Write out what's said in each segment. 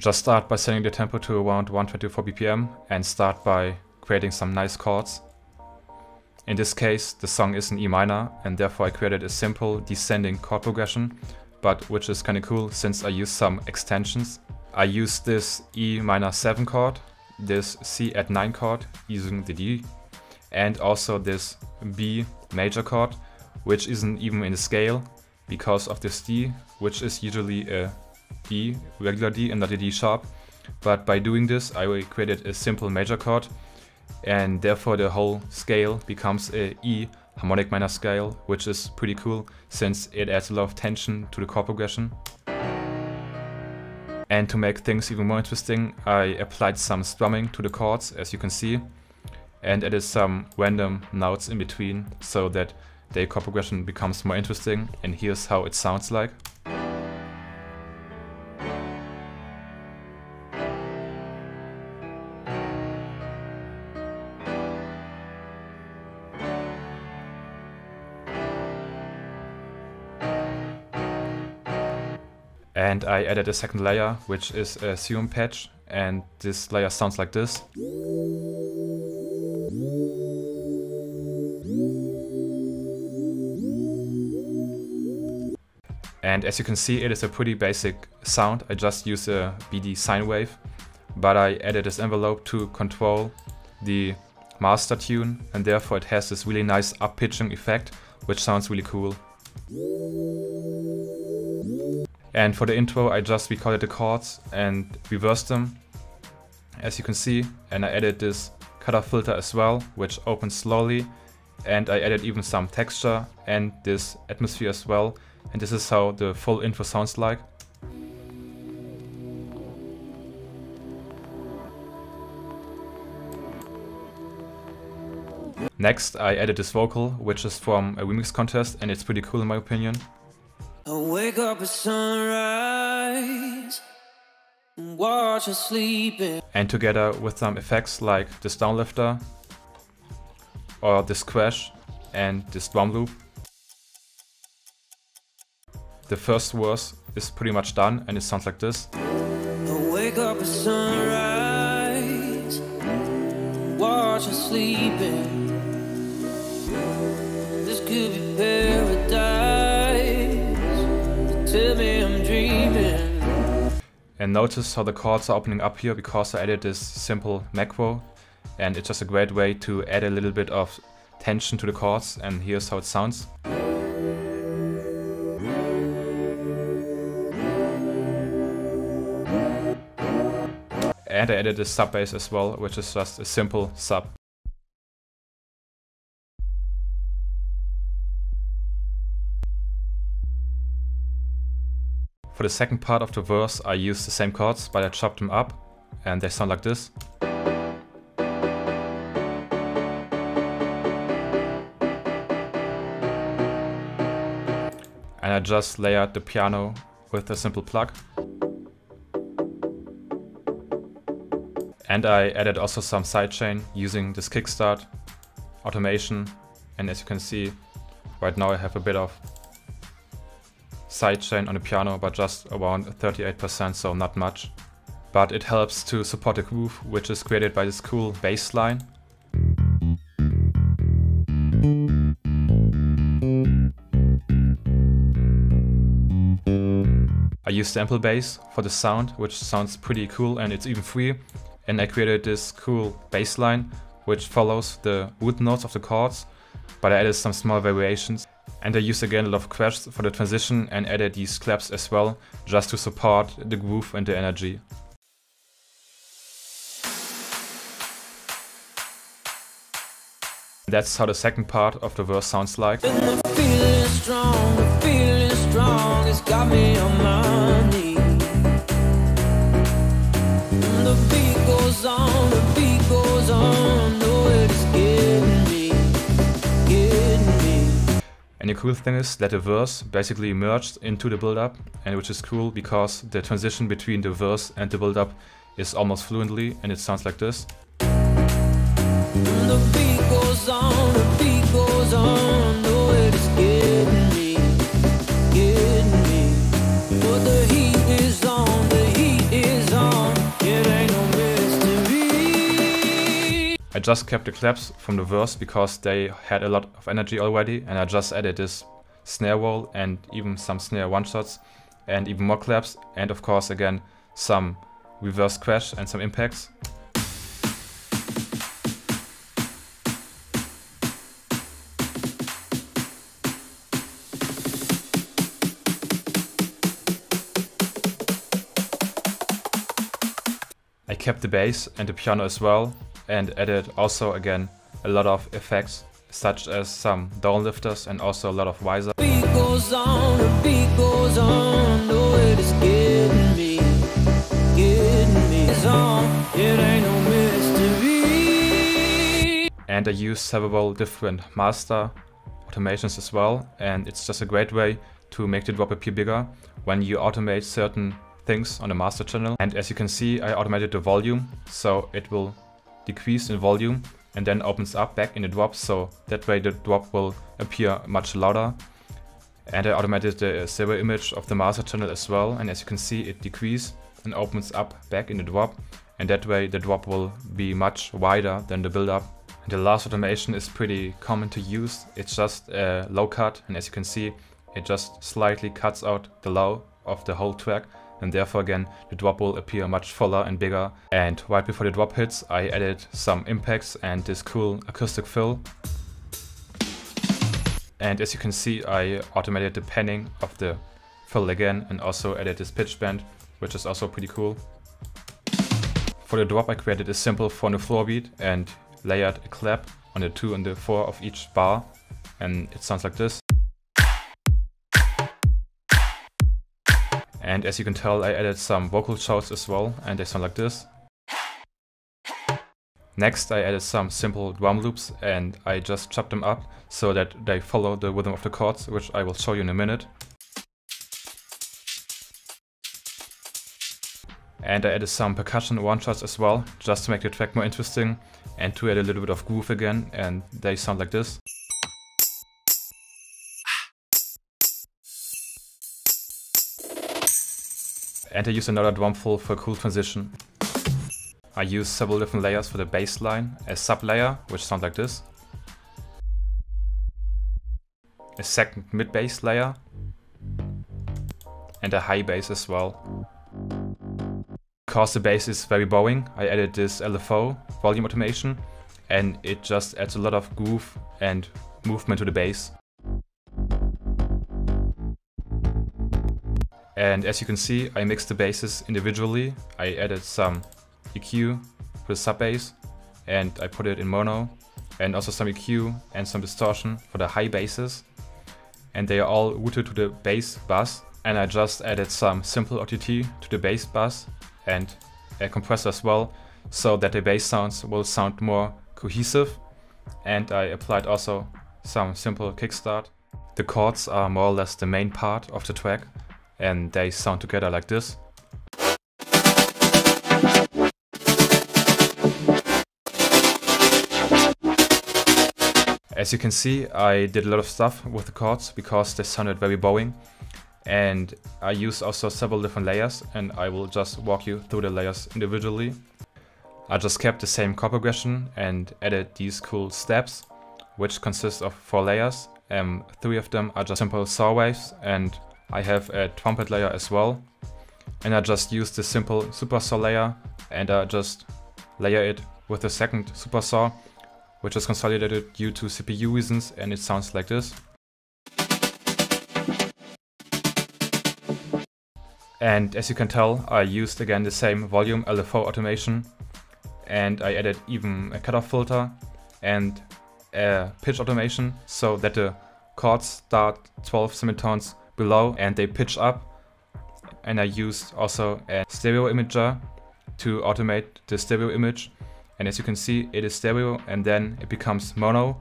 Just start by setting the tempo to around 124 BPM and start by creating some nice chords. In this case, the song is in E minor and therefore I created a simple descending chord progression, but which is kinda cool since I use some extensions. I use this E minor 7 chord, this C add 9 chord using the D, and also this B major chord, which isn't even in the scale because of this D, which is usually a D, regular D and not a D sharp. But by doing this, I created a simple major chord and therefore the whole scale becomes a E harmonic minor scale, which is pretty cool since it adds a lot of tension to the chord progression. And to make things even more interesting, I applied some strumming to the chords, as you can see, and added some random notes in between so that the chord progression becomes more interesting, and here's how it sounds like. And I added a second layer, which is a serum patch, and this layer sounds like this. And as you can see, it is a pretty basic sound. I just use a BD sine wave, but I added this envelope to control the master tune, and therefore it has this really nice up-pitching effect, which sounds really cool. And for the intro, I just recorded the chords and reversed them, as you can see. And I added this cutoff filter as well, which opens slowly. And I added even some texture and this atmosphere as well. And this is how the full intro sounds like. Next, I added this vocal, which is from a remix contest, and it's pretty cool in my opinion. I wake up at sunrise and watch her sleeping. and together with some effects like this downlifter or this crash and this drum loop. The first verse is pretty much done and it sounds like this. I wake up at sunrise watch her sleeping. And notice how the chords are opening up here because I added this simple macro and it's just a great way to add a little bit of tension to the chords and here's how it sounds. And I added a sub bass as well, which is just a simple sub. For the second part of the verse, I used the same chords, but I chopped them up, and they sound like this. And I just layered the piano with a simple plug. And I added also some sidechain using this kickstart automation. And as you can see, right now I have a bit of sidechain on the piano, but just around 38%, so not much. But it helps to support the groove, which is created by this cool bass line. I used sample bass for the sound, which sounds pretty cool and it's even free. And I created this cool bass line, which follows the root notes of the chords, but I added some small variations. And I used again a lot of crashes for the transition and added these claps as well, just to support the groove and the energy. That's how the second part of the verse sounds like. The beat goes on, the beat goes on, the cool thing is that the verse basically merged into the build-up, and which is cool because the transition between the verse and the build-up is almost fluently, and it sounds like this. I just kept the claps from the verse because they had a lot of energy already, and I just added this snare roll and even some snare one-shots and even more claps, and of course again some reverse crash and some impacts. I kept the bass and the piano as well and added also again a lot of effects such as some downlifters and also a lot of visor. Beat goes on, the beat goes on, though it is getting me, getting me. It's on, it ain't no mystery. And I use several different master automations as well and it's just a great way to make the drop appear bigger when you automate certain things on the master channel. And as you can see I automated the volume so it will decrease in volume and then opens up back in the drop. So that way the drop will appear much louder. And I automated the stereo image of the master channel as well. And as you can see it decreases and opens up back in the drop. And that way the drop will be much wider than the build up. And the last automation is pretty common to use, it's just a low cut. And as you can see it just slightly cuts out the low of the whole track and therefore again the drop will appear much fuller and bigger. And right before the drop hits I added some impacts and this cool acoustic fill. And as you can see I automated the panning of the fill again and also added this pitch bend which is also pretty cool. For the drop I created a simple 4 on the floor beat and layered a clap on the 2 and the 4 of each bar and it sounds like this. And as you can tell, I added some vocal shouts as well, and they sound like this. Next, I added some simple drum loops, and I just chopped them up so that they follow the rhythm of the chords, which I will show you in a minute. And I added some percussion one-shots as well, just to make the track more interesting, and to add a little bit of groove again, and they sound like this. And I use another drum fill for a cool transition. I use several different layers for the bass line, a sub layer, which sounds like this. A second mid bass layer. And a high bass as well. Because the bass is very bowing, I added this LFO volume automation and it just adds a lot of groove and movement to the bass. And as you can see, I mixed the basses individually. I added some EQ for the sub bass and I put it in mono and also some EQ and some distortion for the high basses. And they are all routed to the bass bus. And I just added some simple OTT to the bass bus and a compressor as well, so that the bass sounds will sound more cohesive. And I applied also some simple kickstart. The chords are more or less the main part of the track, and they sound together like this. As you can see, I did a lot of stuff with the chords because they sounded very bowing. And I used also several different layers and I will just walk you through the layers individually. I just kept the same chord progression and added these cool steps, which consist of four layers. Um, three of them are just simple saw waves and I have a trumpet layer as well. And I just use the simple super saw layer and I just layer it with the second super saw, which is consolidated due to CPU reasons and it sounds like this. And as you can tell, I used again the same volume LFO automation and I added even a cutoff filter and a pitch automation so that the chords start 12 semitones below and they pitch up. And I used also a stereo imager to automate the stereo image. And as you can see, it is stereo and then it becomes mono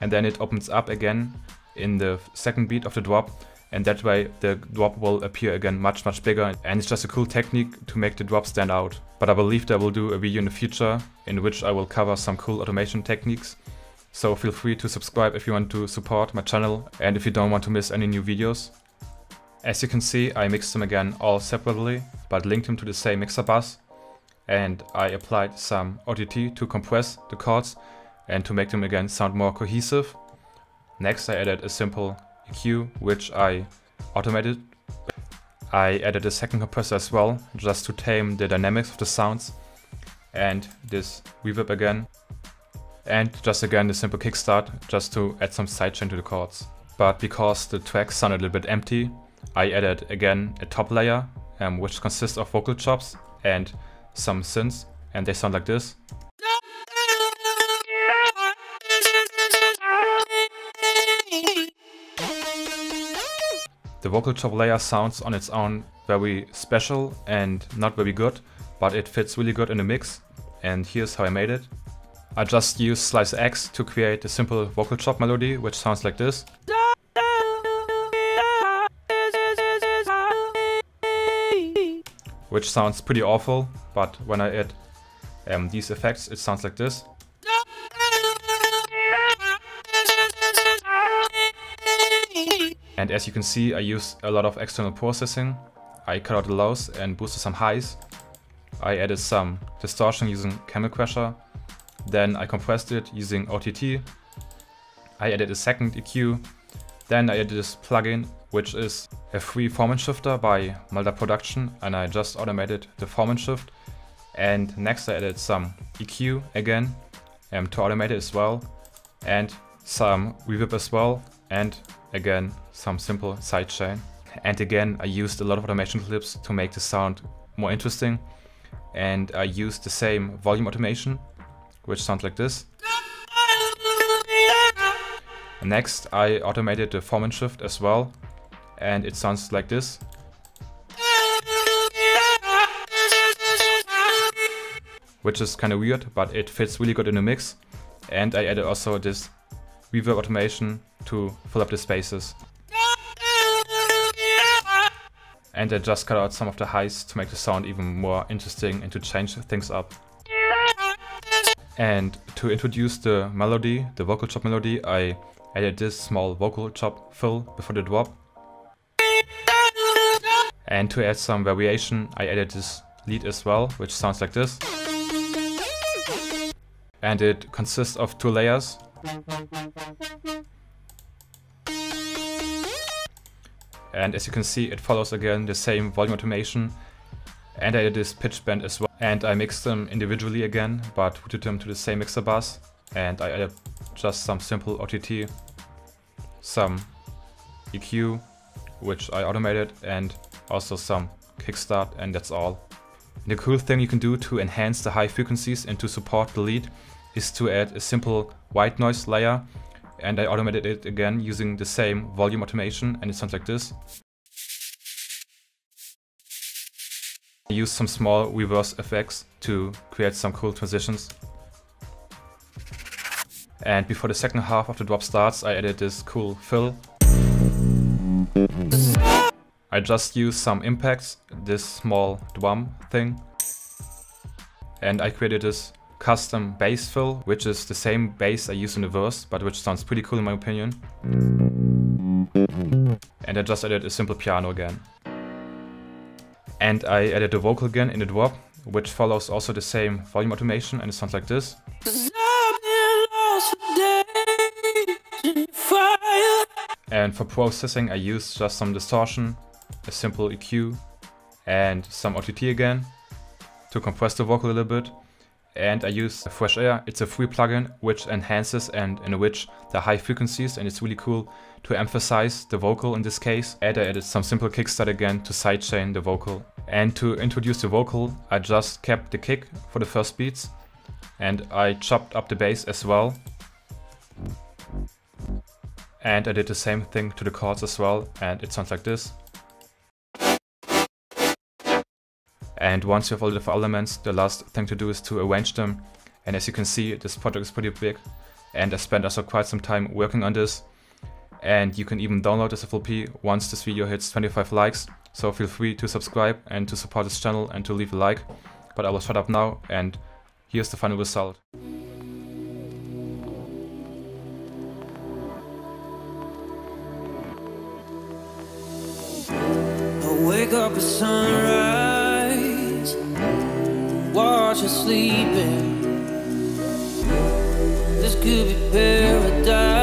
and then it opens up again in the second beat of the drop and that way the drop will appear again much much bigger and it's just a cool technique to make the drop stand out. But I believe that I will do a video in the future in which I will cover some cool automation techniques. So feel free to subscribe if you want to support my channel and if you don't want to miss any new videos. As you can see I mixed them again all separately but linked them to the same mixer bus and I applied some OTT to compress the chords and to make them again sound more cohesive. Next I added a simple EQ, which I automated. I added a second compressor as well, just to tame the dynamics of the sounds. And this reverb again. And just again the simple kickstart, just to add some sidechain to the chords. But because the track sounded a little bit empty, I added again a top layer, um, which consists of vocal chops and some synths, and they sound like this. The vocal chop layer sounds on its own very special and not very good, but it fits really good in the mix. And here's how I made it. I just used Slicex to create a simple vocal chop melody, which sounds like this. Which sounds pretty awful, but when I add um, these effects, it sounds like this. And as you can see, I use a lot of external processing. I cut out the lows and boosted some highs. I added some distortion using Camel Crusher. Then I compressed it using OTT. I added a second EQ. Then I added this plugin, which is a free formant shifter by Melda Production, and I just automated the formant shift. And next I added some EQ again um, to automate it as well, and some reverb as well, and again some simple sidechain. And again I used a lot of automation clips to make the sound more interesting and I used the same volume automation which sounds like this. Next I automated the formant shift as well and it sounds like this. Which is kind of weird, but it fits really good in the mix. And I added also this reverb automation to fill up the spaces. And I just cut out some of the highs to make the sound even more interesting and to change things up. And to introduce the melody, the vocal chop melody, I added this small vocal chop fill before the drop. And to add some variation, I added this lead as well, which sounds like this. And it consists of two layers, and as you can see, it follows again the same volume automation. And I added this pitch bend as well. And I mixed them individually again, but routed them to the same mixer bus. And I added just some simple OTT, some EQ, which I automated, and also some kickstart, and that's all. The cool thing you can do to enhance the high frequencies and to support the lead is to add a simple white noise layer and I automated it again using the same volume automation and it sounds like this. I used some small reverse effects to create some cool transitions. And before the second half of the drop starts, I added this cool fill. I just used some impacts, this small drum thing. And I created this custom bass fill, which is the same bass I use in the verse, but which sounds pretty cool in my opinion. And I just added a simple piano again. And I added the vocal again in the drop, which follows also the same volume automation and it sounds like this. And for processing I used just some distortion, a simple EQ and some OTT again to compress the vocal a little bit and I use Fresh Air. It's a free plugin which enhances and enrich the high frequencies and it's really cool to emphasize the vocal in this case. And I added some simple kickstart again to sidechain the vocal. And to introduce the vocal, I just kept the kick for the first beats and I chopped up the bass as well. And I did the same thing to the chords as well and it sounds like this. And once you have all the elements, the last thing to do is to arrange them. And as you can see, this project is pretty big. And I spent also quite some time working on this. and you can even download this FLP once this video hits 25 likes. So feel free to subscribe and to support this channel and to leave a like. But I will shut up now and here's the final result. Wake up at sunrise, watch her sleeping. This could be paradise.